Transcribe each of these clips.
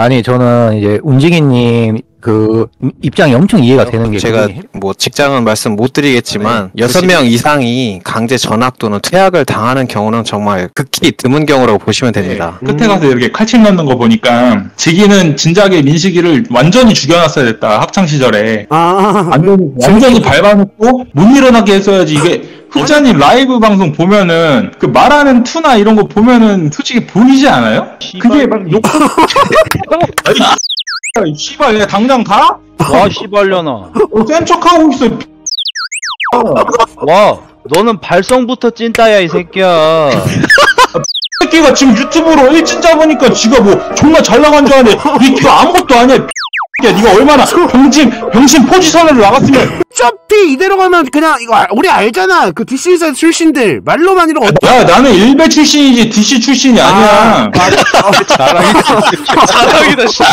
아니 저는 이제 운지기님 그 입장이 엄청 이해가 되는 게 제가 뭐 직장은 말씀 못 드리겠지만 네. 여섯 명 이상이 강제 전학 또는 퇴학을 당하는 경우는 정말 극히 드문 경우라고 보시면 됩니다. 끝에 가서 이렇게 칼침 넣는 거 보니까 지기는 진작에 민식이를 완전히 죽여놨어야 됐다 학창 시절에 아, 완전히 완전히 밟아놓고 못 일어나게 했어야지 이게 흑자님 라이브 방송 보면은 그 말하는 투나 이런 거 보면은 솔직히 보이지 않아요? 그게 막 욕. 씨발 얘 당장 가? 와 씨발려나 어, 센 척하고 있어. 와 너는 발성부터 찐따야 이 새끼야 새끼가 지금 유튜브로 일진 잡으니까 지가 뭐 존나 잘 나간 줄 아네. 니 니가 아무것도 아니야. 야, 니가 얼마나 병신 병신 포지션으로 나갔으면 어차피 이대로 가면 그냥 이거 알- 우리 알잖아. 그 DC에서 출신들 말로만 이러고 어- 야 나는 일베 출신이지 DC 출신이 아니야. 자랑이다 씨야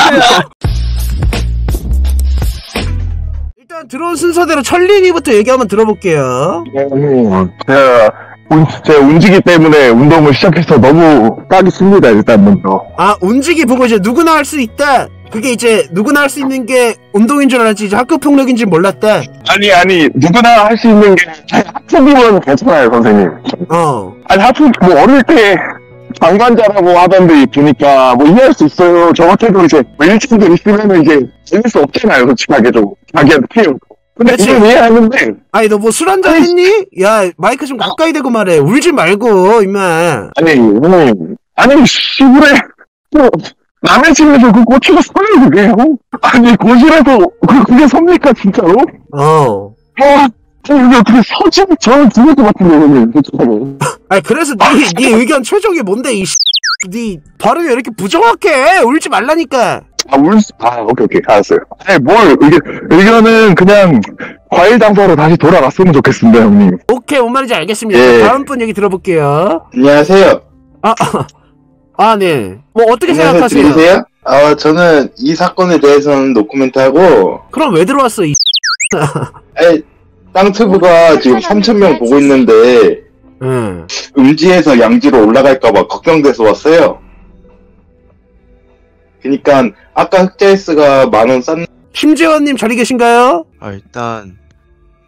일단 들어온 순서대로 천린이부터 얘기 한번 들어볼게요. 음, 제가 운, 제 운지기 때문에 운동을 시작해서 너무 까기 씁니다 일단 먼저 아 운지기 보고 이제 누구나 할 수 있다. 그게 이제 누구나 할 수 있는 게 운동인 줄 알았지 이제 학교 폭력인 줄 몰랐다. 아니 아니 누구나 할 수 있는 게 하프기면 괜찮아요 선생님 어. 아니 하프 뭐 어릴 때 장관자라고 하던데 보니까 뭐 이해할 수 있어요 저 같아도 이제 뭐 일진들 있으면은 이제 재릴 수 없잖아요 솔직하게 좀 자기한테 피해 근데 그치. 이건 이해하는데 아니 너 뭐 술 한잔 했니? 야 마이크 좀 가까이 대고 말해. 울지 말고 임마. 아니 선생님 아니 시골에 뭐 남의 집에서 그 고추가 서요 그게 어? 아니 고실에서 그, 그게 섭니까 진짜로? 어. 아, 저 이게 어떻게 서지? 저는 죽을 것 같은데, 형님, 솔직하게. 아니 그래서 네, 네 의견 최종이 뭔데 이네 발음이 왜 이렇게 부정확해? 울지 말라니까. 아, 울, 수- 아, 오케이, 오케이, 알았어요. 아니, 뭘, 의견, 의견은 그냥, 과일 장사로 다시 돌아갔으면 좋겠습니다, 형님. 오케이 뭔 말인지 알겠습니다. 예. 다음 분 얘기 들어볼게요. 안녕하세요. 아, 아 네. 뭐 어떻게 안녕하세요. 생각하세요? 들리세요? 아, 저는 이 사건에 대해서는 노코멘트하고, 그럼 왜 들어왔어? 이 아니, 땅튜브가 지금 3,000명 보고 있는데, 응. 음지에서 양지로 올라갈까봐 걱정돼서 왔어요. 그니까, 아까 흑자이스가 만원 쌌, 심재원님 자리 계신가요? 아, 일단,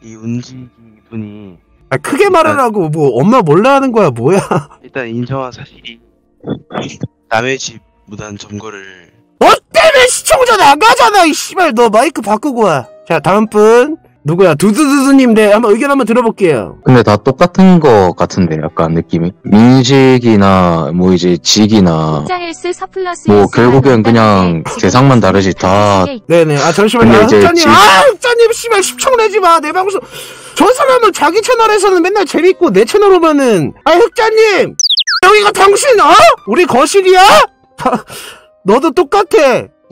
이 운지기 분이, 아, 크게 말하라고 뭐 엄마 몰라 하는 거야 뭐야? 일단 인정한 사실이, 남의 집 무단 점거를, 너 때문에 시청자 나가잖아 이 씨발 너 마이크 바꾸고 와. 자 다음 분 누구야? 두두두두님 네 한번 의견 한번 들어볼게요. 근데 다 똑같은 거 같은데 약간 느낌이 민식이나 뭐 이제 직이나 뭐 결국엔 그냥 대상만 다르지 다 네네. 아 잠시만요. 흑자님. 지- 아 흑자님 씨발 시청 내지 마. 내 방송. 저 사람은 자기 채널에서는 맨날 재밌고 내 채널 오면은 아 흑자님 여기가 당신 어? 우리 거실이야? 너도 똑같아.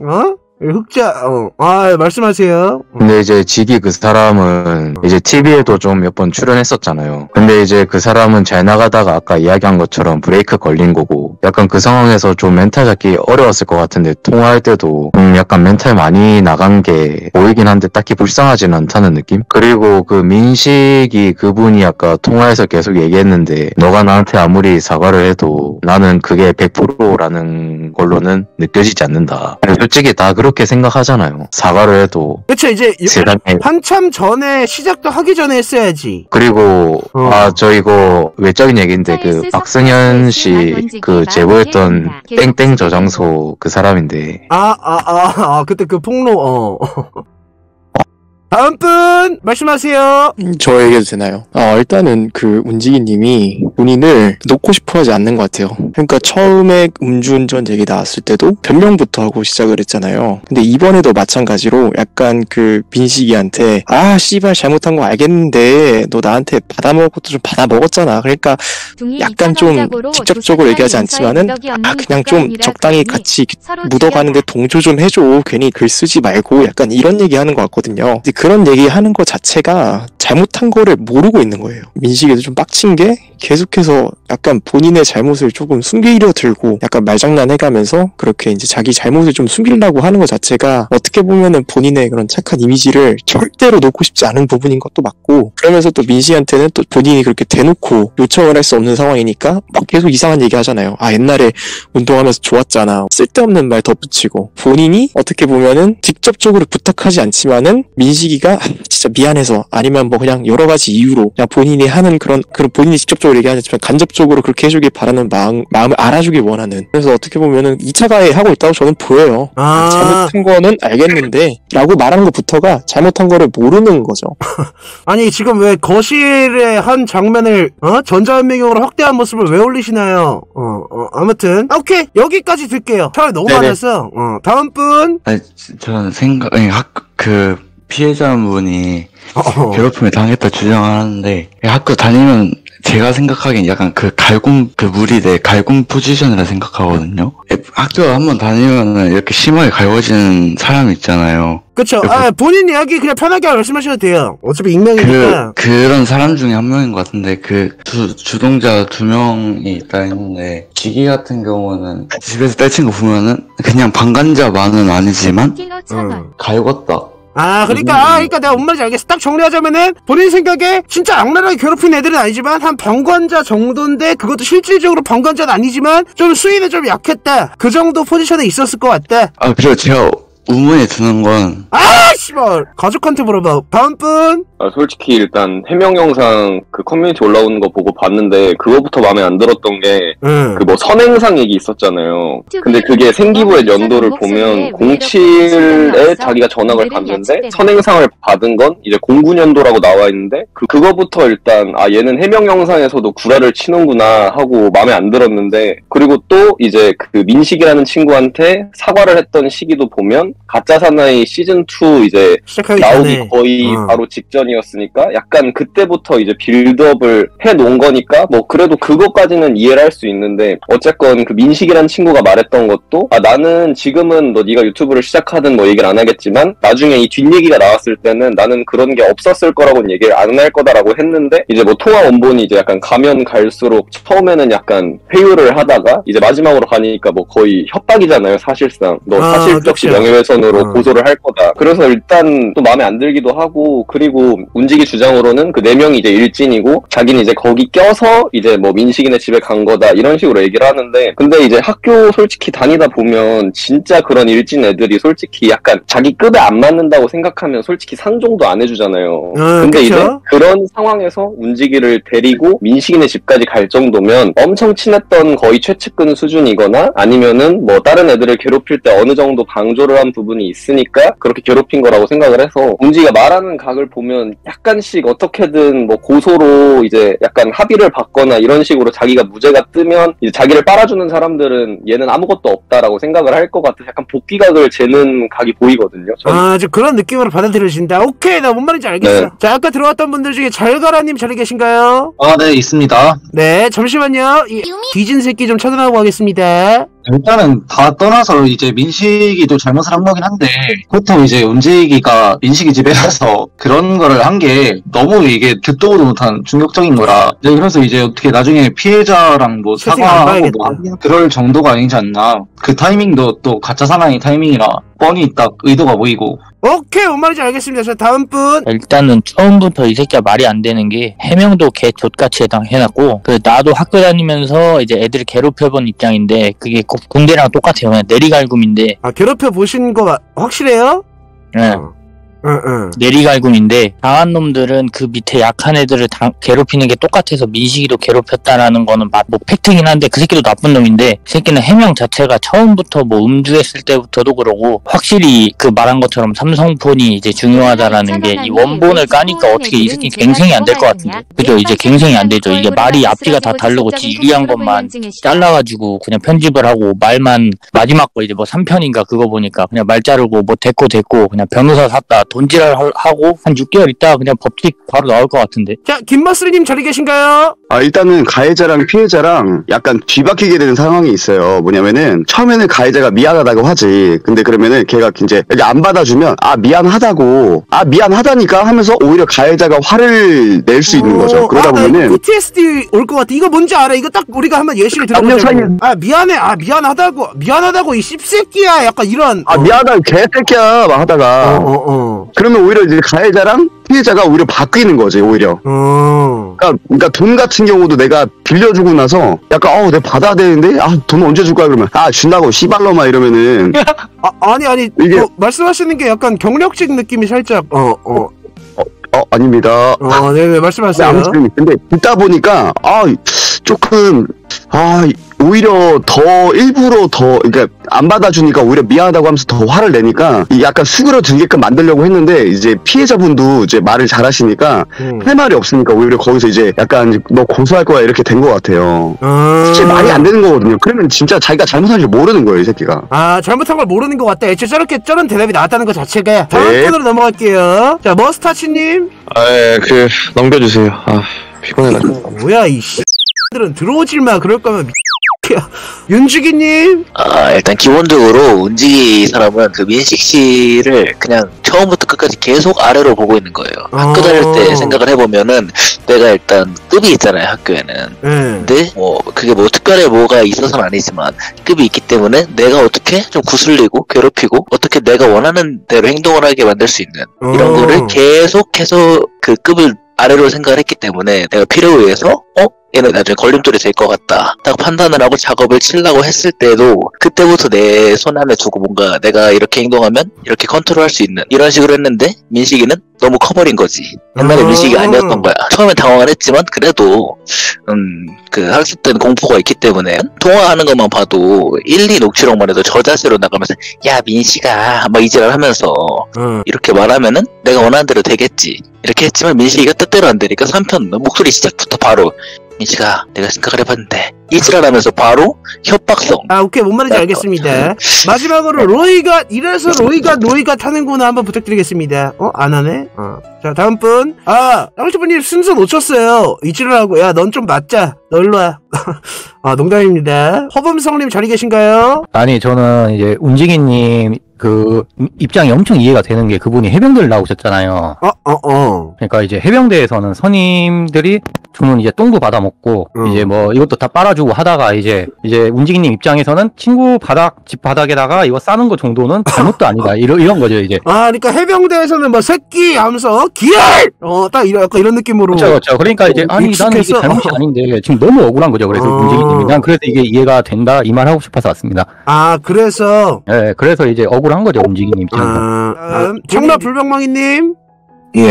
어? 흑자 어. 아 말씀하세요. 근데 이제 직이 그 사람은 이제 TV에도 좀 몇 번 출연했었잖아요. 근데 이제 그 사람은 잘 나가다가 아까 이야기한 것처럼 브레이크 걸린 거고 약간 그 상황에서 좀 멘탈 잡기 어려웠을 것 같은데 통화할 때도 음 약간 멘탈 많이 나간 게 보이긴 한데 딱히 불쌍하진 않다는 느낌? 그리고 그 민식이 그분이 아까 통화에서 계속 얘기했는데 너가 나한테 아무리 사과를 해도 나는 그게 100%라는 걸로는 느껴지지 않는다. 솔직히 다 그 렇게 생각하잖아요. 사과를 해도 그쵸 이제 세상에 한참 전에 시작도 하기 전에 했어야지. 그리고 어. 아저 이거 외적인 얘기인데 그 박승현 씨 그 제보했던 땡땡 저장소 그 사람인데 아, 아, 아, 아, 그때 그 폭로, 어. 다음 분, 말씀하세요. 저 얘기해도 되나요? 어, 일단은 그 운지기님이 본인을 놓고 싶어 하지 않는 것 같아요. 그러니까 처음에 음주운전 얘기 나왔을 때도 변명부터 하고 시작을 했잖아요. 근데 이번에도 마찬가지로 약간 그 민식이한테 아, 씨발 잘못한 거 알겠는데 너 나한테 받아먹을 것도 좀 받아먹었잖아. 그러니까 약간 좀 직접적으로 얘기하지 않지만은 아, 그냥 좀 적당히 같이 묻어가는데 동조 좀 해줘. 괜히 글 쓰지 말고 약간 이런 얘기 하는 것 같거든요. 그런 얘기 하는 것 자체가 잘못한 거를 모르고 있는 거예요. 민식이도 좀 빡친 게 계속해서 약간 본인의 잘못을 조금 숨기려 들고 약간 말장난 해가면서 그렇게 이제 자기 잘못을 좀 숨기려고 하는 것 자체가 어떻게 보면은 본인의 그런 착한 이미지를 절대로 놓고 싶지 않은 부분인 것도 맞고 그러면서 또 민식이한테는 또 본인이 그렇게 대놓고 요청을 할 수 없는 상황이니까 막 계속 이상한 얘기 하잖아요. 아 옛날에 운동하면서 좋았잖아. 쓸데없는 말 덧붙이고 본인이 어떻게 보면은 직접적으로 부탁하지 않지만은 민식 이가 아, 진짜 미안해서 아니면 뭐 그냥 여러 가지 이유로 그냥 본인이 하는 그런 그런 본인이 직접적으로 얘기하지 않지만 간접적으로 그렇게 해주길 바라는 마음 마음을 알아주길 원하는 그래서 어떻게 보면은 2차 가해 하고 있다고 저는 보여요. 아, 잘못한 거는 알겠는데 라고 말하는 것부터가 잘못한 거를 모르는 거죠. 아니 지금 왜 거실의 한 장면을 어? 전자현미경으로 확대한 모습을 왜 올리시나요? 어, 어 아무튼 아, 오케이 여기까지 들게요. 차라리 너무 네네. 많았어. 어, 다음 분. 아니, 저는 생각, 아니, 학, 그, 피해자분이 어, 괴롭힘을 당했다 주장하는데, 학교 다니면 제가 생각하기엔 약간 그 갈굼, 그 물이 내 갈굼 포지션이라 생각하거든요. 에, 학교 한번 다니면은 이렇게 심하게 갈궈지는 사람 있잖아요. 그쵸. 아 본인 이야기 그냥 편하게 말씀하셔도 돼요. 어차피 그, 익명이니까. 그런 사람 중에 한 명인 것 같은데, 그, 주, 주동자 두 명이 있다 했는데, 지기 같은 경우는 집에서 때친 거 보면은, 그냥 방관자만은 아니지만, 응. 갈궜다. 아, 그러니까, 아, 그러니까 내가 뭔 말인지 알겠어. 딱 정리하자면은, 본인 생각에 진짜 악랄하게 괴롭힌 애들은 아니지만, 한 방관자 정도인데, 그것도 실질적으로 방관자는 아니지만, 좀 수위는 좀 약했다. 그 정도 포지션에 있었을 것 같다. 아, 제가 의문이 드는 건, 아, 씨발! 가족한테 물어봐. 다음 분. 아, 솔직히 일단 해명 영상 그 커뮤니티 올라오는 거 보고 봤는데 그거부터 마음에 안 들었던 게 그 응. 뭐 선행상 얘기 있었잖아요. 근데 그게 생기부의 연도를 보면 07에 자기가 전학을 갔는데 선행상을 받은 건 이제 09년도라고 나와 있는데 그 그거부터 일단 아 얘는 해명 영상에서도 구라를 치는구나 하고 마음에 안 들었는데 그리고 또 이제 그 민식이라는 친구한테 사과를 했던 시기도 보면 가짜 사나이 시즌 2 이제 시작하기 나오기 전에. 거의 어. 바로 직전이었으니까 약간 그때부터 이제 빌드업을 해 놓은 거니까 뭐 그래도 그것까지는 이해를 할 수 있는데 어쨌건 그 민식이란 친구가 말했던 것도 아 나는 지금은 너 네가 유튜브를 시작하든 뭐 얘기를 안 하겠지만 나중에 이 뒷얘기가 나왔을 때는 나는 그런 게 없었을 거라고는 얘기를 안 할 거다라고 했는데 이제 뭐 통화 원본이 이제 약간 가면 갈수록 처음에는 약간 회유를 하다가 이제 마지막으로 가니까 뭐 거의 협박이잖아요 사실상 너 아, 사실적시 그쵸. 명예훼손 으로 어. 고소를 할 거다 그래서 일단 또 마음에 안 들기도 하고 그리고 운지기 주장으로는 그 네 명이 이제 일진이고 자기는 이제 거기 껴서 이제 뭐 민식이네 집에 간 거다 이런 식으로 얘기를 하는데 근데 이제 학교 솔직히 다니다 보면 진짜 그런 일진 애들이 솔직히 약간 자기 급에 안 맞는다고 생각하면 솔직히 상종도 안 해주잖아요. 어, 근데 그쵸. 이제 그런 상황에서 운지기를 데리고 민식이네 집까지 갈 정도면 엄청 친했던 거의 최측근 수준이거나 아니면은 뭐 다른 애들을 괴롭힐 때 어느 정도 방조를 한 부분이 있으니까 그렇게 괴롭힌 거라고 생각을 해서 운지가 말하는 각을 보면 약간씩 어떻게든 뭐 고소로 이제 약간 합의를 받거나 이런 식으로 자기가 무죄가 뜨면 이제 자기를 빨아주는 사람들은 얘는 아무것도 없다라고 생각을 할 것 같아 약간 복귀각을 재는 각이 보이거든요. 저는. 아, 좀 그런 느낌으로 받아들여진다. 오케이, 나 뭔 말인지 알겠어. 네. 자, 아까 들어왔던 분들 중에 잘가라님 자리 계신가요? 아, 네, 있습니다. 네, 잠시만요. 이 뒤진 새끼 좀 차단하고 가겠습니다. 일단은 다 떠나서 이제 민식이도 잘못을 한 거긴 한데 보통 이제 운지기가 민식이 집에 가서 그런 거를 한 게 너무 이게 듣도 보도 못한 충격적인 거라 이제 그래서 이제 어떻게 나중에 피해자랑 뭐 사과하고. 뭐 그럴 정도가 아니지 않나 그 타이밍도 또 가짜 사나이 타이밍이라 뻔히 딱 의도가 보이고 오케이, 뭔 말인지 알겠습니다. 자, 다음 분. 일단은 처음부터 이 새끼가 말이 안 되는 게 해명도 개 족같이 해당 해놨고 그 나도 학교 다니면서 이제 애들을 괴롭혀본 입장인데 그게 꼭 군대랑 똑같아요 그냥 내리갈굼인데 아, 괴롭혀 보신 거 마- 확실해요? 예. 응, 응. 내리갈굼인데 강한 놈들은 그 밑에 약한 애들을 당- 괴롭히는 게 똑같아서 민식이도 괴롭혔다라는 거는 마- 뭐 팩트긴 한데 그 새끼도 나쁜 놈인데 그 새끼는 해명 자체가 처음부터 뭐 음주했을 때부터도 그러고 확실히 그 말한 것처럼 삼성폰이 이제 중요하다라는 게 이 원본을 까니까 어떻게 이 새끼 갱생이 안 될 것 같은데. 그죠? 이제 갱생이 안 되죠. 이게 말이 앞뒤가 다 다르고 지 유리한 것만 잘라가지고 그냥 편집을 하고 말만 마지막 거 이제 뭐 3편인가 그거 보니까 그냥 말 자르고 뭐 됐고 됐고 그냥 변호사 샀다 돈질하고 한 6개월 있다가 그냥 법칙 바로 나올 것 같은데. 자, 김마스님 자리 계신가요? 아, 일단은 가해자랑 피해자랑 약간 뒤바뀌게 되는 상황이 있어요. 뭐냐면은, 처음에는 가해자가 미안하다고 하지. 근데 그러면은 걔가 이제 안 받아주면, 아, 미안하다고, 아, 미안하다니까 하면서 오히려 가해자가 화를 낼 수 있는 거죠. 그러다 아, 나 보면은, PTSD 올 것 같아. 이거 뭔지 알아? 이거 딱 우리가 한번 예시를 남녀 들어보자. 아, 미안해. 아, 미안하다고. 미안하다고, 이 씹새끼야. 약간 이런. 아, 미안하다, 개새끼야, 막 하다가. 어, 그러면 오히려 이제 가해자랑 피해자가 오히려 바뀌는 거지, 오히려. 어. 그러니까, 그러니까 돈 같은 경우도 내가 빌려주고 나서 약간, 어, 내가 받아야 되는데? 아, 돈 언제 줄 거야? 그러면, 아, 준다고, 씨발로마 이러면은. 아, 아니, 아니. 이게- 어, 말씀하시는 게 약간 경력직 느낌이 살짝, 어, 어. 어, 아닙니다. 어, 네네, 네, 말씀하세요. 아무튼 근데 듣다 보니까 아 조금 아 오히려 더 일부러 더 그러니까 안 받아주니까 오히려 미안하다고 하면서 더 화를 내니까 이 약간 수그러 들게끔 만들려고 했는데 이제 피해자분도 이제 말을 잘하시니까 음. 할 말이 없으니까 오히려 거기서 이제 약간 너 고소할 거야 이렇게 된 것 같아요. 진짜 말이 안 되는 거거든요. 그러면 진짜 자기가 잘못한 줄 모르는 거예요, 이 새끼가. 아, 잘못한 걸 모르는 것 같다. 애초에 저렇게, 저런 대답이 나왔다는 것 자체가. 다음 네. 편으로 넘어갈게요. 자, 머스타치님. 아, 예, 그, 넘겨주세요. 아, 피곤해가지고. 뭐야, 이 씨. 들은 들어오질 마. 그럴 거면 미... 윤주기님. 아, 일단 기본적으로 운지기 사람은 그 민식 씨를 그냥 처음부터 끝까지 계속 아래로 보고 있는 거예요. 학교 다닐 때 생각을 해보면은 내가 일단 급이 있잖아요, 학교에는. 근데 뭐 그게 뭐 특별히 뭐가 있어서는 아니지만 급이 있기 때문에 내가 어떻게 좀 구슬리고 괴롭히고 어떻게 내가 원하는 대로 행동을 하게 만들 수 있는 이런 어. 거를 계속해서 그 급을 아래로 생각을 했기 때문에 내가 필요에 의해서 어? 얘는 나중에 걸림돌이 될 것 같다. 딱 판단을 하고 작업을 치려고 했을 때도 그때부터 내 손 안에 두고 뭔가 내가 이렇게 행동하면 이렇게 컨트롤할 수 있는 이런 식으로 했는데 민식이는 너무 커버린 거지. 옛날에 음. 민식이 아니었던 거야. 처음에 당황을 했지만 그래도 음그 학습 때는 공포가 있기 때문에 통화하는 것만 봐도 1, 2 녹취록만 해도 저 자세로 나가면서 야 민식아 막 이지랄 하면서 이렇게 말하면은 내가 원하는 대로 되겠지. 이렇게 했지만 민식이가 뜻대로 안 되니까 3편 목소리 시작부터 바로 민식아 내가 생각을 해봤는데 이지랄하면서 바로 협박성. 아, 오케이. 뭔 말인지 알겠습니다. 마지막으로 로이가, 이래서 로이가 로이가 타는구나 한번 부탁드리겠습니다. 어? 안 하네? 어. 자, 다음 분. 아, 랑치분님 순서 놓쳤어요. 이지랄하고. 야, 넌 좀 맞자. 너 일로 와. 아, 농담입니다. 허범성님 자리 계신가요? 아니 저는 이제 운지기님 그 입장이 엄청 이해가 되는 게 그분이 해병대를 나오셨잖아요. 어, 어, 어. 그러니까 이제 해병대에서는 선임들이 주는 이제 똥도 받아 먹고 이제 뭐 이것도 다 빨아주고 하다가 이제 이제 운지기님 입장에서는 친구 바닥 집 바닥에다가 이거 싸는 거 정도는 잘못도 아니다 이런 이런 거죠 이제. 아, 그러니까 해병대에서는 뭐 새끼 하면서 어, 기열! 어, 딱 이런 약간 이런 느낌으로. 그렇죠, 그렇죠. 그러니까 이제 아니 나는 이게 익숙해서. 잘못이 아닌데 지금 너무 억울한 거죠. 그래서 어. 운지기님이 난 그래서 이게 이해가 된다 이 말 하고 싶어서 왔습니다. 아, 그래서 예, 그래서 이제 억울 한 거죠 운지기님 입장에서. 다음 청라 불병망이님. 예,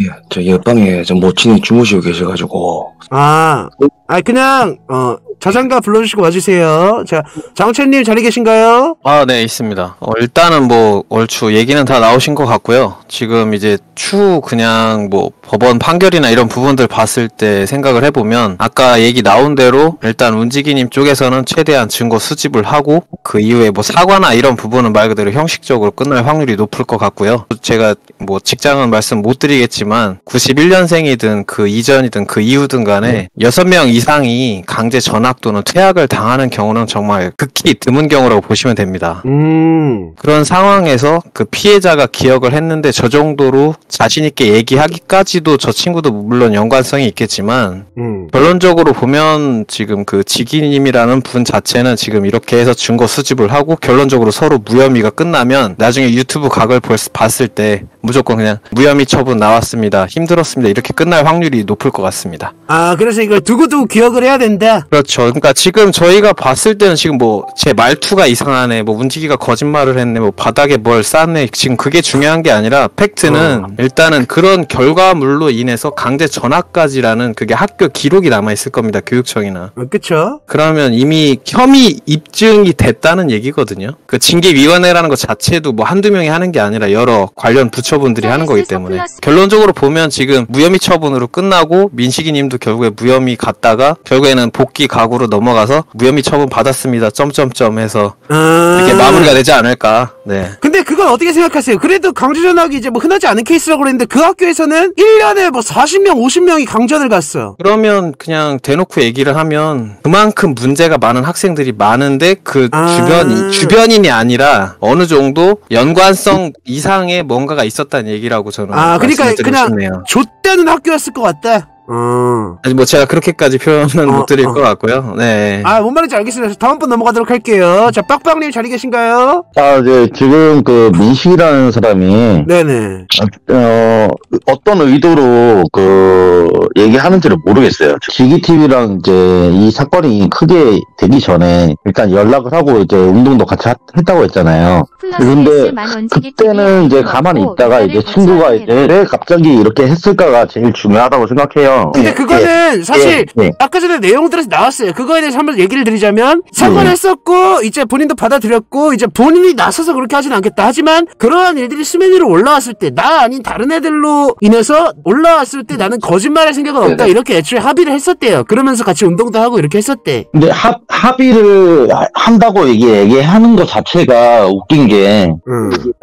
예, 저 옆방에 저 모친이 주무시고 계셔가지고. 아, 아 그냥 어 자장가 불러주시고 와주세요. 자, 장채님 자리 계신가요? 아, 네, 있습니다. 어, 일단은 뭐, 얼추 얘기는 다 나오신 것 같고요. 지금 이제 추 그냥 뭐, 법원 판결이나 이런 부분들 봤을 때 생각을 해보면, 아까 얘기 나온 대로 일단 운지기님 쪽에서는 최대한 증거 수집을 하고, 그 이후에 뭐 사과나 이런 부분은 말 그대로 형식적으로 끝날 확률이 높을 것 같고요. 제가 뭐, 직장은 말씀 못 드리겠지만, 91년생이든 그 이전이든 그 이후든 간에 6명 이상이 강제 전학 또는 퇴학을 당하는 경우는 정말 극히 드문 경우라고 보시면 됩니다. 음. 그런 상황에서 그 피해자가 기억을 했는데 저 정도로 자신있게 얘기하기까지도 저 친구도 물론 연관성이 있겠지만 음. 결론적으로 보면 지금 그 지기님이라는 분 자체는 지금 이렇게 해서 증거 수집을 하고 결론적으로 서로 무혐의가 끝나면 나중에 유튜브 각을 볼- 봤을 때 무조건 그냥 무혐의 처분 나왔습니다. 힘들었습니다. 이렇게 끝날 확률이 높을 것 같습니다. 아, 그래서 이걸 두고두고 기억을 해야 된다. 그렇죠. 그러니까 지금 저희가 봤을 때는 지금 뭐 제 말투가 이상하네, 뭐 운지기가 거짓말을 했네, 뭐 바닥에 뭘 쌌네. 지금 그게 중요한 게 아니라 팩트는 어. 일단은 그런 결과물로 인해서 강제 전학까지라는 그게 학교 기록이 남아 있을 겁니다. 교육청이나. 어, 그쵸? 그러면 이미 혐의 입증이 됐다는 얘기거든요. 그 징계위원회라는 것 자체도 뭐 한두 명이 하는 게 아니라 여러 관련 부처분들이 하는 거기 때문에 결론적으로 보면 지금 무혐의 처분으로 끝나고 민식이 님도 결국에 무혐의 갔다가 결국에는 복귀 각으로 넘어가서 무혐의 처분 받았습니다. 점점점 해서 이렇게 마무리가 되지 않을까. 네. 근데 그건 어떻게 생각하세요? 그래도 강제 전학이 이제 뭐 흔하지 않은 케이스라고 그랬는데 그 학교에서는 1년에 뭐 40명, 50명이 강전을 갔어. 그러면 그냥 대놓고 얘기를 하면 그만큼 문제가 많은 학생들이 많은데 그 주변 주변인이 아니라 어느 정도 연관성 이상의 뭔가가 있었다는 얘기라고 저는 아, 그러니까 그냥. 좆대는 학교였을 것 같다. 어. 아니 뭐 제가 그렇게까지 표현은 못 드릴 것 같고요. 네. 아, 뭔 말인지 알겠습니다. 다음 분 넘어가도록 할게요. 자, 빡빡님 자리 계신가요? 아, 이제 지금 그 민식이라는 사람이 네네. 어 어떤 의도로 그 얘기하는지를 모르겠어요. 지기 TV랑 이제 이 사건이 크게 되기 전에 일단 연락을 하고 이제 운동도 같이 하- 했다고 했잖아요. 근데 그때는 이제 가만히 있다가 이제 친구가 이제 왜 갑자기 이렇게 했을까가 제일 중요하다고 생각해요. 근데 예, 그거는 예, 사실 예, 예. 아까 전에 내용들에서 나왔어요. 그거에 대해서 한번 얘기를 드리자면 사과를 네. 했었고 이제 본인도 받아들였고 이제 본인이 나서서 그렇게 하진 않겠다. 하지만 그러한 일들이 수면 위로 올라왔을 때 나 아닌 다른 애들로 인해서 올라왔을 때 나는 거짓말할 생각은 없다. 네네. 이렇게 애초에 합의를 했었대요. 그러면서 같이 운동도 하고 이렇게 했었대. 근데 합, 합의를 하- 한다고 얘기, 얘기하는 것 자체가 웃긴 게,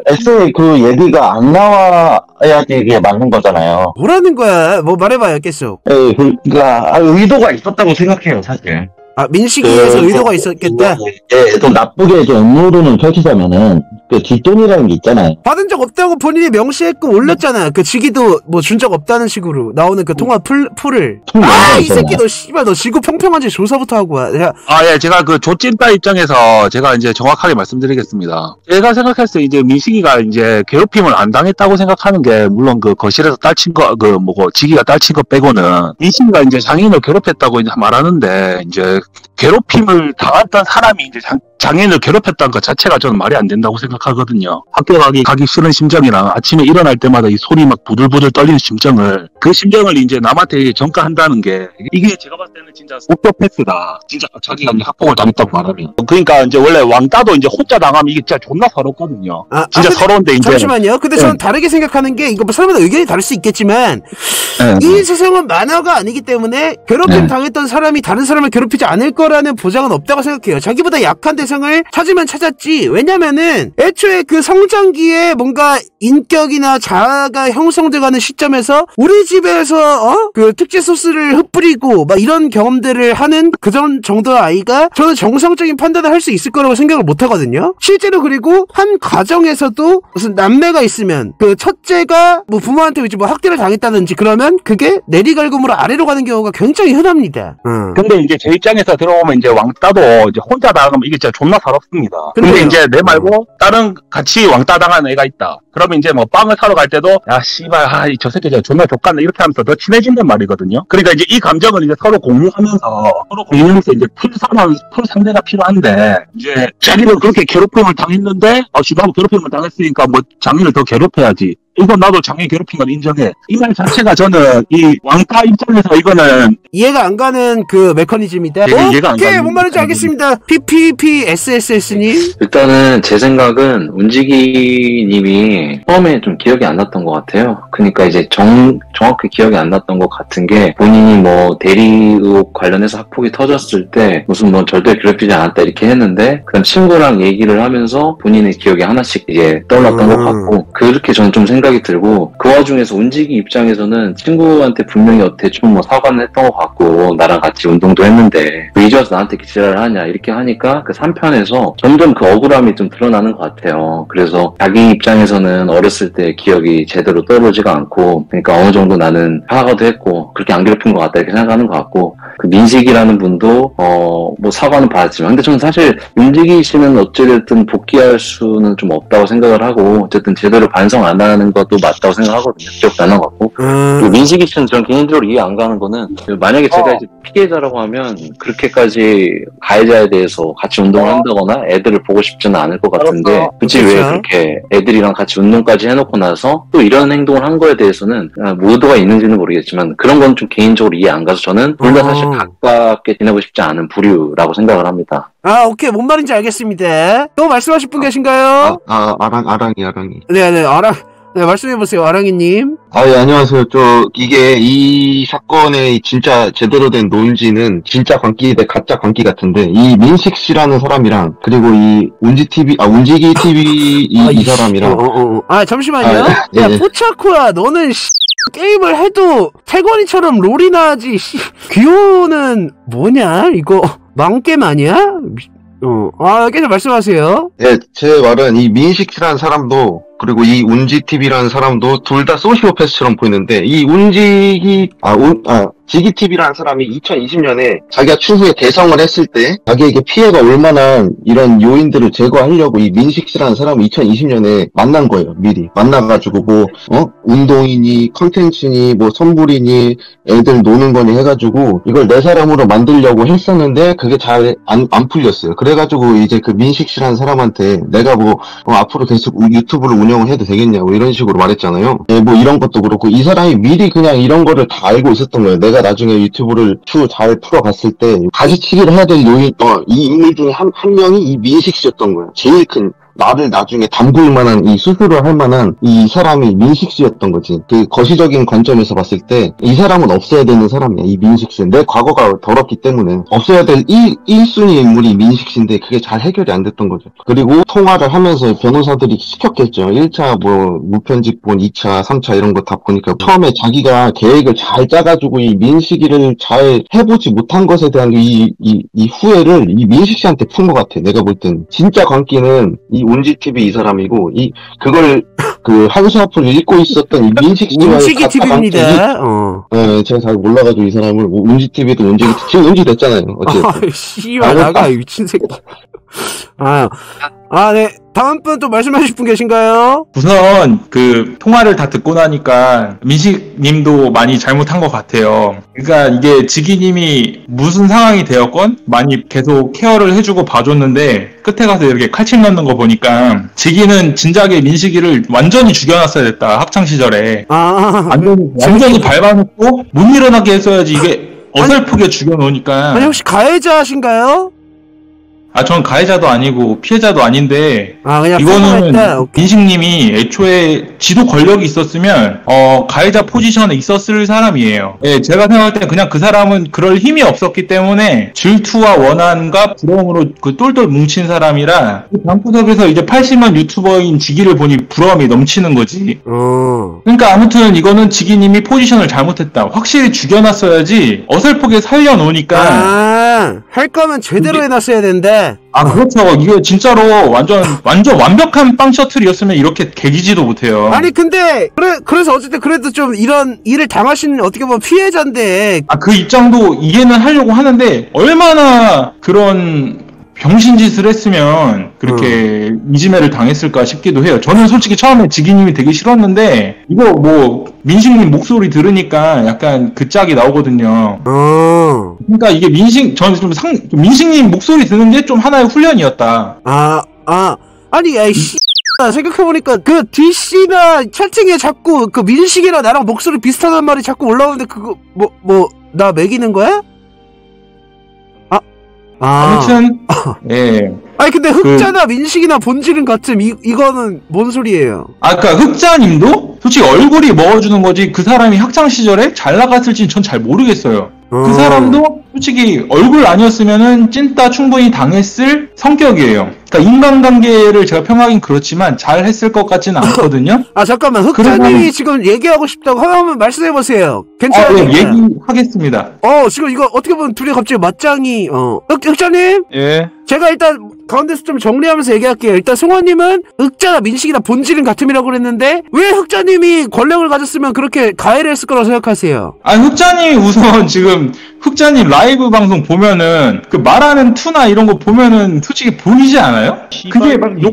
애초에 그 얘기가 안 나와야지 이게 맞는 거잖아요. 뭐라는 거야? 뭐 말해봐요, 계속. 예, 그, 그니까, 의도가 있었다고 생각해요, 사실. 아, 민식이에서 그, 의도가 그, 있었겠다. 예, 좀 나쁘게 좀 음모론을 펼치자면은, 그 뒷돈이라는 게 있잖아요. 받은 적 없다고 본인이 명시했고 올렸잖아. 그 지기도 뭐 준 적 없다는 식으로 나오는 그 통화 풀, 풀을. 아, 이 새끼 너 씨발 너 지구 평평한지 조사부터 하고 와. 야, 아, 예, 제가 그 조찐따 입장에서 제가 이제 정확하게 말씀드리겠습니다. 제가 생각했을 때 이제 민식이가 이제 괴롭힘을 안 당했다고 생각하는 게 물론 그 거실에서 딸친 거, 그 뭐고 지기가 딸친 거 빼고는 민식이가 이제 장애인을 괴롭혔다고 이제 말하는데 이제 괴롭힘을 당했던 사람이 이제 장, 장애인을 괴롭혔다는 것 자체가 저는 말이 안 된다고 생각하거든요. 학교 가기, 가기 싫은 심정이랑 아침에 일어날 때마다 이 소리 막 부들부들 떨리는 심정을 그 심정을 이제 남한테 전가한다는 게 이게 제가 봤을 때는 진짜 소표패스다. 진짜 자기가 이제 학폭을 당했다고 말하면. 그러니까 이제 원래 왕따도 이제 혼자 당하면 이게 진짜 존나 서럽거든요. 아, 진짜 아, 근데 서러운데 이제 잠시만요. 근데 저는 예. 다르게 생각하는 게 이거 뭐 사람마다 의견이 다를 수 있겠지만 예. 이 세상은 만화가 아니기 때문에 괴롭힘 네. 당했던 사람이 다른 사람을 괴롭히지 않을 거라는 보장은 없다고 생각해요. 자기보다 약한 대상을 찾으면 찾았지. 왜냐면은 애초에 그 성장기에 뭔가 인격이나 자아가 형성돼가는 시점에서 우리 집에서 어? 그 특제 소스를 흩뿌리고 막 이런 경험들을 하는 그전 정도의 아이가 저는 정상적인 판단을 할 수 있을 거라고 생각을 못 하거든요. 실제로 그리고 한 가정에서도 무슨 남매가 있으면 그 첫째가 뭐 부모한테 이제 뭐 학대를 당했다든지 그러면 그게 내리갈굼으로 아래로 가는 경우가 굉장히 흔합니다. 근데 이제 제 입장에서 들어보면 이제 왕따도 이제 혼자 당하면 이게 진짜 존나 서럽습니다. 근데 근데요. 이제 내 말고 다른 같이 왕따 당한 애가 있다. 그러면 이제 뭐 빵을 사러 갈 때도 야 씨발 아, 이저 새끼 진짜 존나 좆같네 이렇게 하면서 더 친해진단 말이거든요. 그러니까 이제 이 감정을 이제 서로 공유하면서 서로 공유하면서 이제 풀 사람 풀 상대가 필요한데 이제 자기는 그렇게 괴롭힘을 당했는데 어 씨발 괴롭힘을 당했으니까 뭐 장애인을 더 괴롭혀야지. 이건 나도 장애인 괴롭힌 건 인정해. 이 말 자체가 저는 이 왕따 입장에서 이거는 이해가 안 가는 그 메커니즘이다. 예, 이해가 안 오케이, 가는 뭔 말인지 알겠습니다. PPPSSS님. 일단은 제 생각은 운지기님이 처음에 좀 기억이 안 났던 것 같아요. 그러니까 이제 정 정확히 기억이 안 났던 것 같은 게 본인이 뭐 대리 의혹 관련해서 학폭이 터졌을 때 무슨 뭐 절대 괴롭히지 않았다 이렇게 했는데 그다음 친구랑 얘기를 하면서 본인의 기억이 하나씩 이제 떠올랐던 것 같고 그렇게 저는 좀 생각이 들고 그 와중에서 운지기 입장에서는 친구한테 분명히 대충 뭐 사과는 했던 것 같고 나랑 같이 운동도 했는데 왜 이제 와서 나한테 지랄을 하냐 이렇게 하니까 그 3편에서 점점 그 억울함이 좀 드러나는 것 같아요. 그래서 자기 입장에서는 어렸을 때 기억이 제대로 떠오르지가 않고 그러니까 어느 정도 나는 사과도 했고 그렇게 안 괴롭힌 것 같다 이렇게 생각하는 것 같고 그 민식이라는 분도 어 뭐 사과는 받았지만. 근데 저는 사실 민식이 씨는 어찌됐든 복귀할 수는 좀 없다고 생각을 하고 어쨌든 제대로 반성 안 하는 것도 맞다고 생각하거든요. 기억도 안 나는 것 같고 그리고 민식이 씨는 저는 개인적으로 이해 안 가는 거는 만약에 제가 이제 피해자라고 하면 그렇게까지 가해자에 대해서 같이 운동을 한다거나 애들을 보고 싶지는 않을 것 같은데 굳이 왜 그렇죠. 그렇게 애들이랑 같이 운동까지 해놓고 나서 또 이런 행동을 한 거에 대해서는 아, 뭐 의도가 있는지는 모르겠지만 그런 건 좀 개인적으로 이해 안 가서 저는 둘다 사실 가깝게 지내고 싶지 않은 부류라고 생각을 합니다. 아, 오케이. 뭔 말인지 알겠습니다. 또 말씀하실 분 계신가요? 아, 아랑, 아랑이, 아랑이. 네네, 아랑, 네, 말씀해보세요, 아랑이님. 아, 예, 안녕하세요. 저, 이게, 이 사건의 진짜 제대로 된 논지는 진짜 광기 대 가짜 광기 같은데, 이 민식 씨라는 사람이랑, 그리고 이 운지TV, 아, 운지기 TV 이, 이 사람이랑, 어, 어, 어. 아, 잠시만요. 아, 예, 야, 예. 포차쿠야, 너는 씨, 게임을 해도 태권이처럼 롤이나 하지. 씨. 귀여는 뭐냐? 이거 망게임 아니야? 미- 어, 아, 계속 말씀하세요. 예, 제 말은 이 민식 씨라는 사람도, 그리고 이 운지TV라는 사람도 둘 다 소시오패스처럼 보이는데, 이 운지기, 아, 운, 아, 지기TV라는 사람이 2020년에 자기가 추후에 대성을 했을 때, 자기에게 피해가 올 만한 이런 요인들을 제거하려고 이 민식 씨라는 사람을 2020년에 만난 거예요, 미리. 만나가지고 뭐, 어? 운동이니, 컨텐츠니, 뭐 선불이니, 애들 노는 거니 해가지고, 이걸 내 사람으로 만들려고 했었는데, 그게 잘 안, 안 풀렸어요. 그래가지고 이제 그 민식 씨라는 사람한테 내가 뭐, 어, 앞으로 계속 우- 유튜브를 운영을 해도 되겠냐고 이런 식으로 말했잖아요. 예, 뭐 이런 것도 그렇고 이 사람이 미리 그냥 이런 거를 다 알고 있었던 거예요. 내가 나중에 유튜브를 추후 잘 풀어갔을 때 가지치기를 해야 될 요인, 어, 이 인물 중에 한, 한 명이 이 민식 씨였던 거예요. 제일 큰 나를 나중에 담글 만한 이 수술을 할 만한 이 사람이 민식 씨였던 거지. 그 거시적인 관점에서 봤을 때 이 사람은 없어야 되는 사람이야. 이 민식 씨. 내 과거가 더럽기 때문에 없어야 될 1, 1순위 인물이 민식 씨인데 그게 잘 해결이 안 됐던 거죠. 그리고 통화를 하면서 변호사들이 시켰겠죠. 1차 뭐 무편집본, 2차, 3차 이런 거 다 보니까 처음에 자기가 계획을 잘 짜가지고 이 민식이를 잘 해보지 못한 것에 대한 이, 이, 이 후회를 이 민식 씨한테 푼 것 같아. 내가 볼 때는. 진짜 광기는 이 운지TV 이 사람이고, 이, 그걸 그 한수 앞으로 읽고 있었던 이 민식 운지기 TV입니다. 어. 네, 제가 잘 몰라가지고 이 사람을 뭐 운지TV도 운지기 지금 운지 됐잖아요. 어쨌든. 아, 씨발, 나가, 이 미친 새끼. 아, 아, 네. 다음 분 또 말씀하실 분 계신가요? 우선 그 통화를 다 듣고 나니까 민식님도 많이 잘못한 것 같아요. 그러니까 이게 지기님이 무슨 상황이 되었건 많이 계속 케어를 해주고 봐줬는데 끝에 가서 이렇게 칼침 넣는 거 보니까 지기는 진작에 민식이를 완전히 죽여놨어야 됐다 학창 시절에 아, 완전히 완전히 밟아놓고 못 일어나게 했어야지 이게 어설프게 죽여놓으니까 아니, 혹시 가해자신가요? 아, 전 가해자도 아니고 피해자도 아닌데 아, 그냥 이거는. 민식님이 애초에 지도 권력이 있었으면 어 가해자 포지션에 있었을 사람이에요. 예, 제가 생각할 때 그냥 그 사람은 그럴 힘이 없었기 때문에 질투와 원한과 부러움으로 그 똘똘 뭉친 사람이라 그 방구석에서 이제 80만 유튜버인 지기를 보니 부러움이 넘치는 거지. 어. 그러니까 아무튼 이거는 지기님이 포지션을 잘못했다. 확실히 죽여놨어야지 어설프게 살려놓으니까. 아, 할 거면 제대로 해놨어야 되는 데. 아 그렇죠. 이게 진짜로 완전 완전 완벽한 빵 셔틀이었으면 이렇게 개기지도 못해요. 아니, 근데, 그래, 그래서 어쨌든 그래도 좀 이런 일을 당하신 어떻게 보면 피해자인데. 아 그 입장도 이해는 하려고 하는데 얼마나 그런 병신짓을 했으면 그렇게 이지매를 당했을까 싶기도 해요. 저는 솔직히 처음에 지기님이 되게 싫었는데 이거 뭐 민식님 목소리 들으니까 약간 그 짝이 나오거든요. 어. 그러니까 이게 민식 저는 좀 상 민식님 목소리 듣는 게 좀 하나의 훈련이었다. 아, 아, 아니, 야, 씨. 생각해보니까 그 DC나 채팅에 자꾸 그 민식이랑 나랑 목소리 비슷하단 말이 자꾸 올라오는데 그거 뭐 뭐 나 매기는 거야? 아, 아. 아무튼 예. 아니 근데 흑자나 민식이나 본질은 같음 이 이거는 뭔 소리예요? 아까 흑자님도 솔직히 얼굴이 먹어주는 거지 그 사람이 학창 시절에 잘 나갔을지는 전 잘 모르겠어요. 어. 그 사람도 솔직히 얼굴 아니었으면은 찐따 충분히 당했을 성격이에요. 그러니까 인간관계를 제가 평하긴 그렇지만 잘 했을 것 같지는 않거든요. 아 잠깐만 흑자님이 지금 얘기하고 싶다고 한번 말씀해 보세요. 아, 괜찮아요? 예, 얘기하겠습니다. 어 지금 이거 어떻게 보면 둘이 갑자기 맞짱이 어 흑, 흑자님 예. 제가 일단 가운데서 좀 정리하면서 얘기할게요. 일단 송원님은 흑자나 민식이나 본질은 같음이라고 그랬는데 왜 흑자님이 권력을 가졌으면 그렇게 가해를 했을 거라고 생각하세요? 아, 흑자님이 우선 지금 흑자님 라이브 방송 보면은 그 말하는 투나 이런 거 보면은 솔직히 보이지 않아요? 그게 막 욕.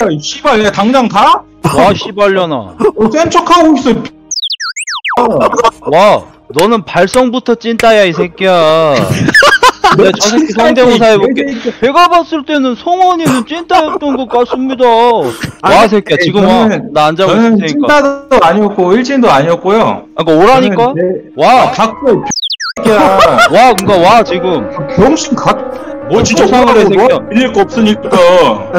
아이, 씨발, 야, 당장 가? 와 씨발려나. 어, 센 척하고 있어. 와 너는 발성부터 찐따야 이 새끼야. 내가 저 새끼 성대모사 해볼게. 제가 봤을 때는 성원이는 찐따였던 것 같습니다. 와 새끼야 지금 와. 나 앉아고 있을 저는 테니까. 찐따도 아니었고 일진도 아니었고요. 아, 그거 오라니까? 와. 닥쳐. 와, 그니까 와 지금. 병신 각. 뭐 진짜 상을 해 오라고 새끼야. 뭐? 빌릴 거 없으니까.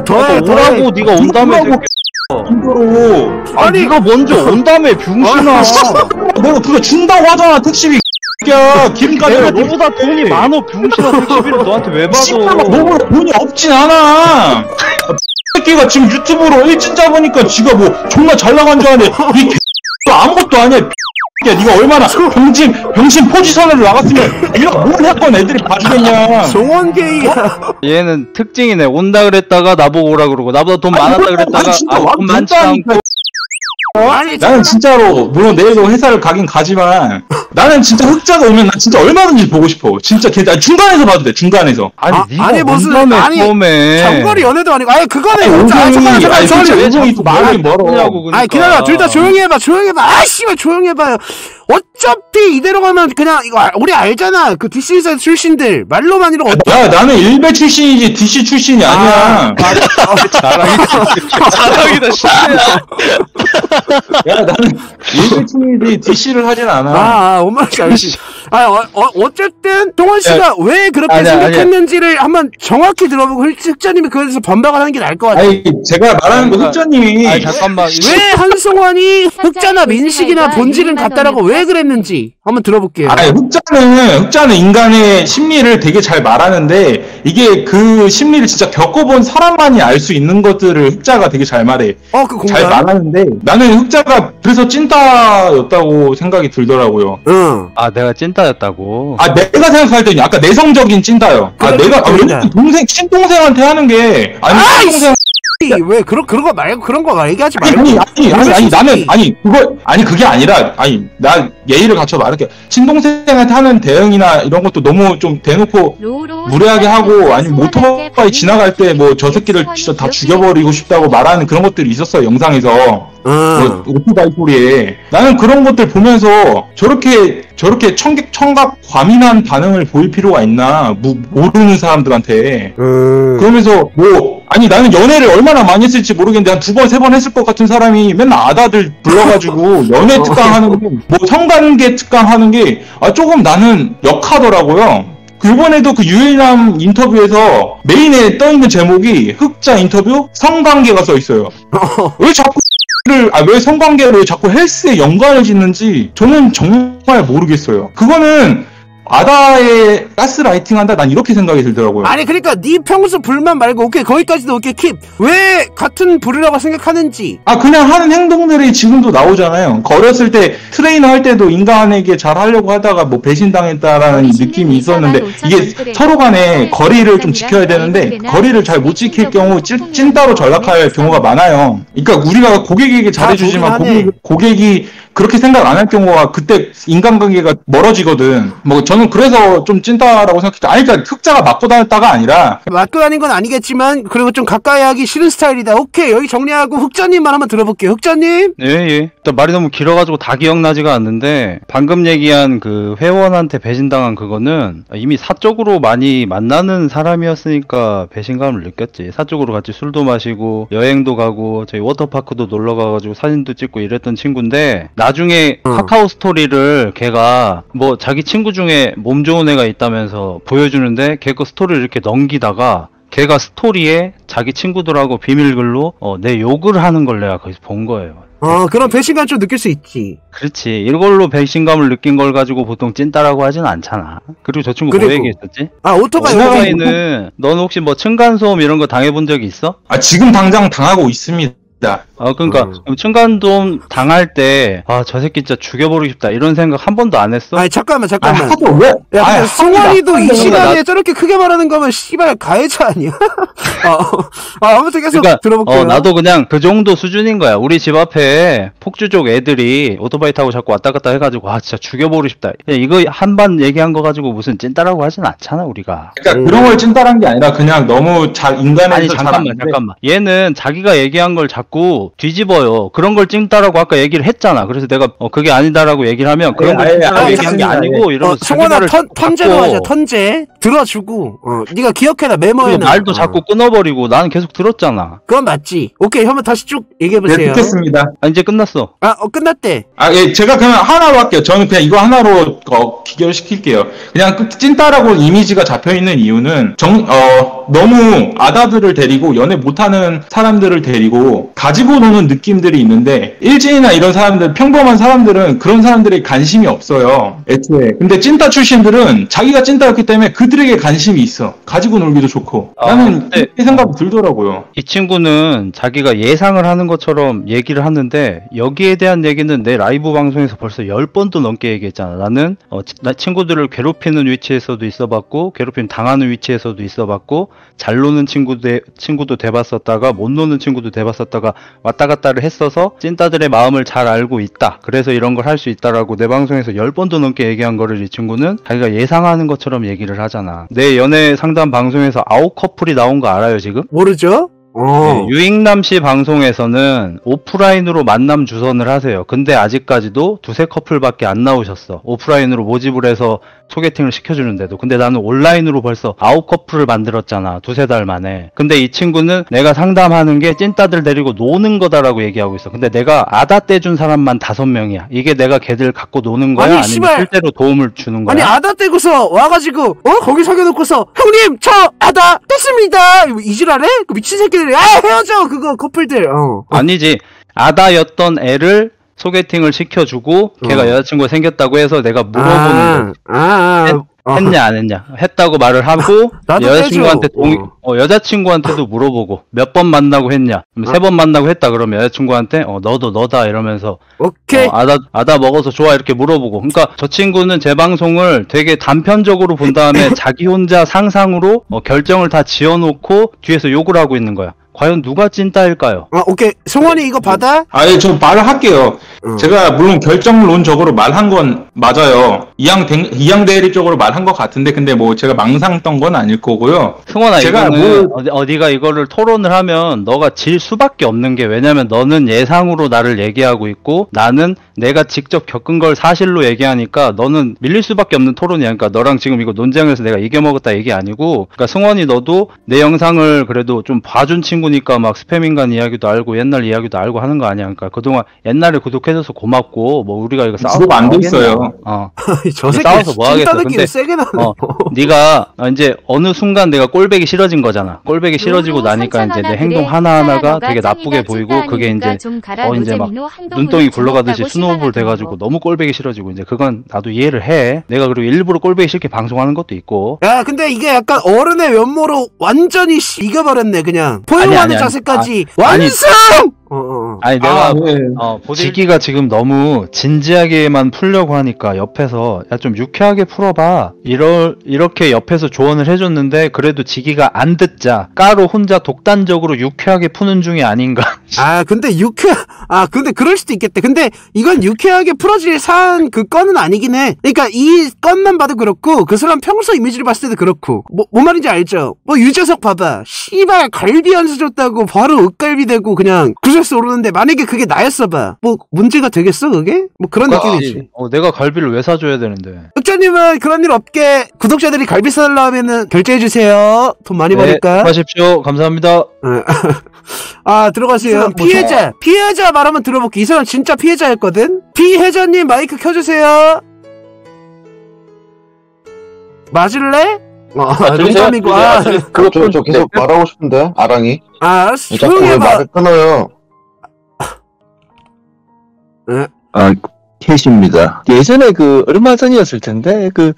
더해, 오라고 네가 온다며 새끼야. 힘들어. 아니 네가 먼저 온다며 병신아. 내가 그거 준다고 하잖아 택시비. 야 내가 너보다 돈이 많어 병신아 택시비를 너한테 왜 받아? 너보다 돈이 없진 않아. 새끼가 지금 유튜브로 일진 잡으니까 지가 뭐 존나 잘 나간 줄 아네. 이 개, 아무것도 아니야. 야, 네가 얼마나 병신 병신 포지션으로 나갔으면 이렇게 뭘 했건 애들이 봐주겠냐. 정원게이야. 얘는 특징이네. 온다 그랬다가 나보고 오라 그러고 나보다 돈 아니, 많았다 아니, 그랬다가 진짜 아, 완돈 많지. 않고 아니 나는 진짜로 물론 내일도 회사를 가긴 가지만 나는 진짜 흑자가 오면 난 진짜 얼마든지 보고 싶어. 진짜 걔 아니, 중간에서 봐도 돼. 중간에서. 아니 아, 네가 아니 무슨 아니 처음에 장거리 연애도 아니고 아니 그거는 아니, 진짜 아, 잠깐만 잠깐만 아니, 저리 진짜 그러니까. 아니 기다려 둘다 조용히 해봐 조용히 해봐 아 씨발 조용히 해봐요 어차피 이대로 가면 그냥 이거 알- 우리 알잖아 그 DC사 출신들 말로만 이러고 야 나는 일베 출신이지 DC 출신이 아니야. 자랑이다 진짜. 야 나는 일베 출신이지 DC를 하진 않아. 아, 아, 엄마 알지. 아, 어, 어, 어 쨌든 동원 씨가 왜 그렇게 아니야, 아니야. 생각했는지를 한번 정확히 들어보고 흑자님이 그에 대해서 반박을 하는 게 나을 것 같아요. 아니 제가 말하는 거 흑자님이 아니 잠깐만. 왜 한승환이 흑자나 민식이나 본질은 같다라고 왜 그랬는지 한번 들어볼게요. 아니 흑자는 흑자는 인간의 심리를 되게 잘 말하는데 이게 그 심리를 진짜 겪어본 사람만이 알 수 있는 것들을 흑자가 되게 잘 말해. 어, 그잘 공감. 말하는데 나는 흑자가 그래서 찐따였다고 생각이 들더라고요. 응. 아 내가 찐따였다고. 아 내가 생각할 때는 약간 내성적인 찐따요. 아 그래, 내가 아, 그래. 왜냐면 동생 친동생한테 하는 게 아니 아이, 친동생 왜 그런 그런 거 말고 그런 거 말- 얘기하지 말고. 아니 아니 아니, 아니. 나는 아니 그거 아니 그게 아니라 아니 나 예의를 갖춰 말할게 친동생한테 하는 대응이나 이런 것도 너무 좀 대놓고 무례하게 하고 아니 모토바이 지나갈 때 뭐 저 새끼를 진짜 다 죽여버리고 싶다고 말하는 그런 것들이 있었어요 영상에서. 응. 뭐 오토바이 소리에. 나는 그런 것들 보면서 저렇게 저렇게 청각 청각 과민한 반응을 보일 필요가 있나? 무- 모르는 사람들한테. 음. 그러면서 뭐 아니 나는 연애를 얼마나 많이 했을지 모르겠는데 한 두 번 세 번 했을 것 같은 사람이 맨날 아다들 불러가지고 연애 특강하는 게뭐 성 관계 특강하는 게 아 조금 나는 역하더라고요. 그 이번에도 그 유일남 인터뷰에서 메인에 떠 있는 제목이 흑자 인터뷰 성관계가 써 있어요. 왜 자꾸 를, 아, 왜 성관계를 자꾸 헬스에 연관을 짓는지 저는 정말 모르겠어요. 그거는 아다의 가스라이팅 한다? 난 이렇게 생각이 들더라고요. 아니 그러니까 네 평소 불만 말고 오케이 거기까지도 오케이 킵. 왜 같은 부류라고 생각하는지. 아, 그냥 하는 행동들이 지금도 나오잖아요. 걸었을 때 트레이너 할 때도 인간에게 잘 하려고 하다가 뭐 배신당했다라는 느낌이 있었는데 이게 서로 간에 거리를 좀 지켜야 되는데 거리를 잘 못 지킬 경우 찐, 찐따로 전락할 경우가 많아요. 그러니까 우리가 고객에게 잘해주지만. 고객, 고객이 그렇게 생각 안 할 경우가 그때 인간관계가 멀어지거든. 뭐 저는 그래서 좀 찐따라고 생각했죠. 아니 그러니까 흑자가 맞고 다녔다가 아니라 맞고 다닌 건 아니겠지만 그리고 좀 가까이 하기 싫은 스타일이다. 오케이 여기 정리하고 흑자님만 한번 들어볼게요. 흑자님. 예, 예. 일단 말이 너무 길어가지고 다 기억나지가 않는데, 방금 얘기한 그 회원한테 배신당한 그거는 이미 사적으로 많이 만나는 사람이었으니까 배신감을 느꼈지. 사적으로 같이 술도 마시고, 여행도 가고, 저희 워터파크도 놀러 가가지고 사진도 찍고 이랬던 친구인데, 나중에 카카오 스토리를 걔가 뭐 자기 친구 중에 몸 좋은 애가 있다면서 보여주는데, 걔그 스토리를 이렇게 넘기다가, 걔가 스토리에 자기 친구들하고 비밀글로 어, 내 욕을 하는 걸 내가 거기서 본 거예요. 어 그런 배신감 좀 느낄 수 있지. 그렇지. 이걸로 배신감을 느낀 걸 가지고 보통 찐따라고 하진 않잖아. 그리고 저 친구 뭐 그리고- 얘기했었지? 아 오토바이 오토바이는 넌 혹시 뭐 층간소음 이런 거 당해본 적이 있어? 아 지금 당장 당하고 있습니다. 아 그러니까 그럼 층간소음 당할 때 아 저 새끼 진짜 죽여버리고 싶다 이런 생각 한 번도 안 했어? 아니 잠깐만 잠깐만. 아, 하도 왜? 야 근데 아이, 승환이도 이. 시간에 나- 저렇게 크게 말하는 거면 씨발 가해자 아니야? 아, 어. 아 아무튼 계속 그러니까 들어볼게요. 어, 나도 그냥 그 정도 수준인 거야. 우리 집 앞에 폭주족 애들이 오토바이 타고 자꾸 왔다 갔다 해가지고 아 진짜 죽여버리고 싶다. 그냥 이거 한 번 얘기한 거 가지고 무슨 찐따라고 하진 않잖아 우리가. 그러니까 그런 걸 찐따란 게 아니라 그냥 너무 잘 인간에서 아니 잘 잠깐만. 잠깐만 얘는 자기가 얘기한 걸 자꾸 뒤집어요. 그런 걸 찐따라고 아까 얘기를 했잖아. 그래서 내가 어 그게 아니다라고 얘기를 하면 그런 걸 아예, 찐따라고 얘기한 게. 아니고 어, 이러면서 자기 성원아 턴, 자꾸 턴제로. 하자. 턴제 들어주고. 어 네가 기억해라. 메모해놔. 말도 어. 자꾸 끊어버리고 나는 계속 들었잖아. 그건 맞지. 오케이. 한번 다시 쭉 얘기해보세요. 네, 듣겠습니다. 아 이제 끝났어. 아 어, 끝났대. 아, 예, 제가 그냥 하나로 할게요. 저는 그냥 이거 하나로 어, 기결시킬게요. 그냥 그 찐따라고 이미지가 잡혀 있는 이유는 정, 어, 너무 아다들을 데리고 연애 못하는 사람들을 데리고 가지고 노는 느낌들이 있는데 일진이나 이런 사람들 평범한 사람들은 그런 사람들이 관심이 없어요. 애초에. 근데 찐따 출신들은 자기가 찐따였기 때문에 그들에게 관심이 있어. 가지고 놀기도 좋고. 나는 이 생각 들더라고요. 이 친구는 자기가 예상을 하는 것처럼 얘기를 하는데 여기에 대한 얘기는 내 라이브 방송에서 벌써 10번도 넘게 얘기했잖아. 나는 어, 치- 나 친구들을 괴롭히는 위치에서도 있어봤고 괴롭힘 당하는 위치에서도 있어봤고 잘 노는 친구도 친구도 돼봤었다가 못 노는 친구도 돼봤었다가 왔다 갔다를 했어서 찐따들의 마음을 잘 알고 있다. 그래서 이런 걸 할 수 있다라고 내 방송에서 10번도 넘게 얘기한 거를 이 친구는 자기가 예상하는 것처럼 얘기를 하잖아. 내 연애 상담 방송에서 아홉 커플이 나온 거 알아요 지금? 모르죠? 네, 유익남 씨 방송에서는 오프라인으로 만남 주선을 하세요. 근데 아직까지도 두세 커플밖에 안 나오셨어. 오프라인으로 모집을 해서 소개팅을 시켜주는데도. 근데 나는 온라인으로 벌써 아홉 커플을 만들었잖아. 두세 달 만에. 근데 이 친구는 내가 상담하는 게 찐따들 데리고 노는 거다라고 얘기하고 있어. 근데 내가 아다 떼준 사람만 다섯 명이야. 이게 내가 걔들 갖고 노는 거야? 아니, 아니, 면 씨발. 실제로 도움을 주는 거야? 아니 아다 떼고서 와가지고 어 거기 사귀어놓고서 형님 저 아다 뗐습니다 이거 이질하래? 그 미친 새끼들 이아 헤어져! 그거 커플들. 어. 아니지. 아다였던 애를 소개팅을 시켜주고 걔가 어. 여자친구가 생겼다고 해서 내가 물어보는 아, 거. 아, 했, 했냐 안 했냐. 했다고 말을 하고 여자친구한테 해줘. 동의 어, 여자친구한테도 물어보고 몇 번 만나고 했냐. 아. 세번 만나고 했다 그러면 여자친구한테 어 너도 너다 이러면서 오케이. 어, 아다 아다 먹어서 좋아 이렇게 물어보고. 그러니까 저 친구는 제 방송을 되게 단편적으로 본 다음에 자기 혼자 상상으로 어, 결정을 다 지어놓고 뒤에서 욕을 하고 있는 거야 과연 누가 찐따일까요? 아 오케이 송원이 이거 받아? 아예 저 말을 할게요. 제가 물론 결정론적으로 말한 건 맞아요. 이양 대, 이양 대립적으로 말한 것 같은데 근데 뭐 제가 망상 떤 건 아닐 거고요. 승원아 제가 이거는 뭐 어디, 어디가 이거를 토론을 하면 너가 질 수밖에 없는 게 왜냐면 너는 예상으로 나를 얘기하고 있고 나는 내가 직접 겪은 걸 사실로 얘기하니까 너는 밀릴 수밖에 없는 토론이야. 그러니까 너랑 지금 이거 논쟁에서 내가 이겨먹었다 얘기 아니고 그러니까 승원이 너도 내 영상을 그래도 좀 봐준 친구 니까 막 스팸 인간 이야기도 알고 옛날 이야기도 알고 하는 거 아니야. 그러니까 그동안 옛날에 구독해줘서 고맙고 뭐 우리가 이거 싸우고 구독 안뭐 됐어요. 어. 저 새끼 싸워서 뭐 하겠어. 근데 세게 나네 어, 네가 이제 어느 순간 내가 꼴배기 싫어진 거잖아. 꼴배기 싫어지고 나니까 이제 내 행동 하나하나가 되게 나쁘게 보이고 그게 이제 어 이제 막 눈덩이 굴러가듯이 스노우볼 돼가지고 너무 꼴배기 싫어지고 이제 그건 나도 이해를 해. 내가 그리고 일부러 꼴배기 싫게 방송하는 것도 있고. 야 근데 이게 약간 어른의 면모로 완전히 씨- 이겨버렸네 그냥 아니, 아니, 아니. 자세까지 아, 아니. 완성! 아니 내가 아, 네. 어, 지기가 지금 너무 진지하게만 풀려고 하니까 옆에서 야 좀 유쾌하게 풀어봐. 이럴 이렇게 옆에서 조언을 해줬는데 그래도 지기가 안 듣자 까로 혼자 독단적으로 유쾌하게 푸는 중이 아닌가. 아 근데 유쾌 아 근데 그럴 수도 있겠다. 근데 이건 유쾌하게 풀어질 사안 그 건은 아니긴 해. 그러니까 이 건만 봐도 그렇고 그 사람 평소 이미지를 봤을 때도 그렇고. 뭐, 뭔 말인지 알죠? 뭐 유재석 봐봐. 씨발 갈비 안 수줬다고 바로 윽갈비 되고 그냥 구설수 오르는데 만약에 그게 나였어 봐뭐 문제가 되겠어 그게? 뭐 그런 느낌이지. 어, 내가 갈비를 왜 사줘야 되는데. 흑자님은 그런 일 없게 구독자들이 갈비 사달라면은 결제해주세요. 돈 많이 네, 버니까. 하십시오. 감사합니다. 아 들어가세요 피해자 피해자 말 한번 들어볼게 이 사람 진짜 피해자였거든? 피해자님 마이크 켜주세요. 맞을래? 아, 농담이고 아, 그거 저, 저 계속 말하고 싶은데 아랑이. 아 알았어 자꾸 조용히 왜 해봐 말을 끊어요. 아, 캐시입니다. 예전에 그, 얼마 전이었을 텐데, 그,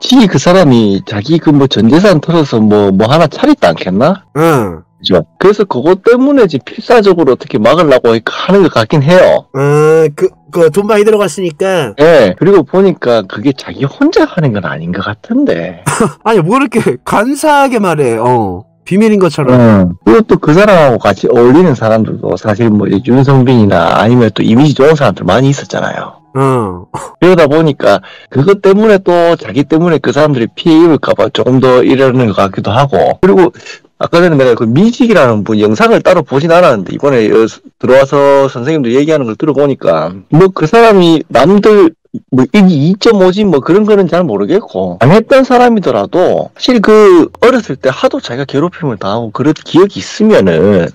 지기 그 사람이 자기 그 뭐 전재산 털어서 뭐, 뭐 하나 차렸다 않겠나? 응. 그죠? 그래서 그것 때문에 이제 필사적으로 어떻게 막으려고 하는 것 같긴 해요. 어, 그, 그, 돈 많이 들어갔으니까. 예, 그리고 보니까 그게 자기 혼자 하는 건 아닌 것 같은데. 아니, 뭐 이렇게 간사하게 말해, 어. 비밀인 것처럼. 음. 그리고 또 그 사람하고 같이 어울리는 사람들도 사실 뭐 윤성빈이나 아니면 또 이미지 좋은 사람들 많이 있었잖아요. 어. 그러다 보니까 그것 때문에 또 자기 때문에 그 사람들이 피해 입을까봐 조금 더 이러는 것 같기도 하고. 그리고 아까 전에 내가 그 민식이라는 분 영상을 따로 보진 않았는데 이번에 여- 들어와서 선생님들 얘기하는 걸 들어보니까 뭐 그 사람이 남들 뭐 이게 2.5지 뭐 그런 거는 잘 모르겠고 안 했던 사람이더라도 사실 그 어렸을 때 하도 자기가 괴롭힘을 당하고 그런 기억이 있으면은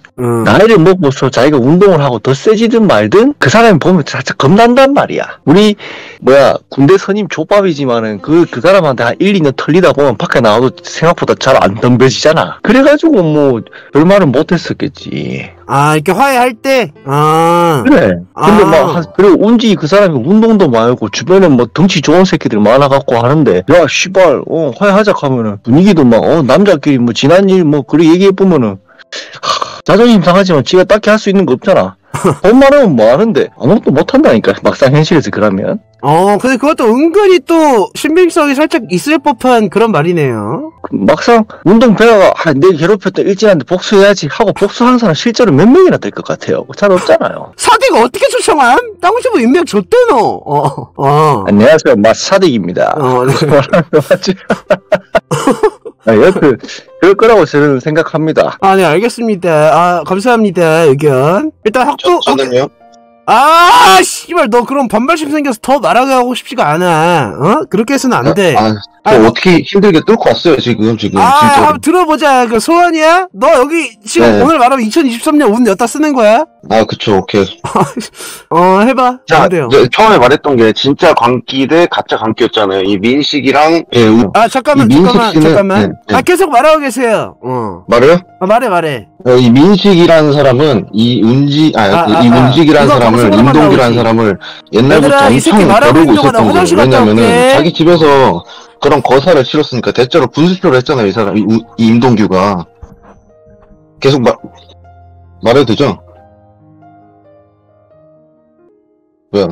나이를 먹고서 자기가 운동을 하고 더 세지든 말든 그 사람이 보면 진짜 겁난단 말이야. 우리 뭐야 군대 선임 족밥이지만은 그 그 사람한테 한 1, 2년 털리다 보면 밖에 나와도 생각보다 잘 안 덤벼지잖아. 그래가지고 뭐 별말은 못했었겠지 아 이렇게 화해할 때? 아 그래. 근데 아. 막, 한- 그리고 운지 그 사람이 운동도 많고, 주변에 뭐 덩치 좋은 새끼들이 많아갖고 하는데, 야, 씨발, 어, 화해하자 하면은, 분위기도 막, 어, 남자끼리 뭐, 지난 일 뭐, 그래 얘기해보면은, 하, 자존심 상하지만 지가 딱히 할 수 있는 거 없잖아. 돈 많으면 뭐 하는데, 아무것도 못 한다니까, 막상 현실에서 그러면. 어, 근데 그것도 은근히 또 신빙성이 살짝 있을 법한 그런 말이네요. 막상 운동 배워가 아, 내 괴롭혔던 일진한테 복수해야지 하고 복수하는 사람 실제로 몇 명이나 될 것 같아요. 잘 없잖아요. 사대가 어떻게 초청함? 땅시부 인맥 줬대노. 어, 어. 안녕하세요, 마사딕입니다. 어, 네. 맞지? 아, 여튼 그럴 거라고 저는 생각합니다. 아, 네, 알겠습니다. 아, 감사합니다. 의견. 일단 학도. 저는요? 아, 씨발, 너 그럼 반발심 생겨서 더 하고 싶지가 않아. 어? 그렇게 해서는 안 돼. 아, 저 어떻게 힘들게 뚫고 왔어요, 지금, 지금. 아, 진짜로. 한번 들어보자. 그 소원이야? 너 여기 지금 네. 오늘 말하면 2023년 운 여따 쓰는 거야? 아, 그쵸, 오케이. 어, 해봐. 자? 이제 처음에 말했던 게 진짜 광기 대 가짜 광기였잖아요. 이 민식이랑, 예, 우, 아, 잠깐만, 이 민식 잠깐만, 씨는- 잠깐만. 네, 네. 아, 계속 말하고 계세요. 어. 말해요? 아, 말해, 말해. 어, 이 민식이라는 사람은 이 운지 아, 아, 아, 이 아. 운직이라는 이거 사람을 나오지. 사람을 옛날부터 엄청 겨루고 있었던 거예요. 왜냐면은. 자기 집에서 그런 거사를 치렀으니까 대체로 분수표를 했잖아요. 이 사람 이, 우- 이 임동규가 계속 말 말해도 되죠? 왜요?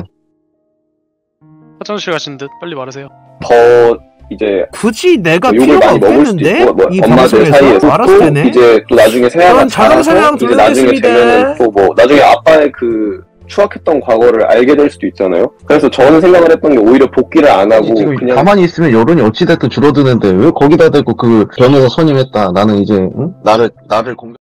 화장실 가신 듯 빨리 말하세요. 더 이제 굳이 내가 욕을 필요가 많이 먹을 수도 없겠는데? 있고 뭐이 엄마들 방송에서? 사이에서 알아서 또 되네. 이제 또 나중에 자라서 사냥 이제 나중에. 되면은 또 뭐 나중에 아빠의 그 추악했던 과거를 알게 될 수도 있잖아요. 그래서 저는 생각을 했던 게 오히려 복귀를 안 하고 지금 그냥 가만히 있으면 여론이 어찌됐든 줄어드는데 왜 거기다 대고 그 변호사 선임했다 나는 이제 응? 나를 나를 공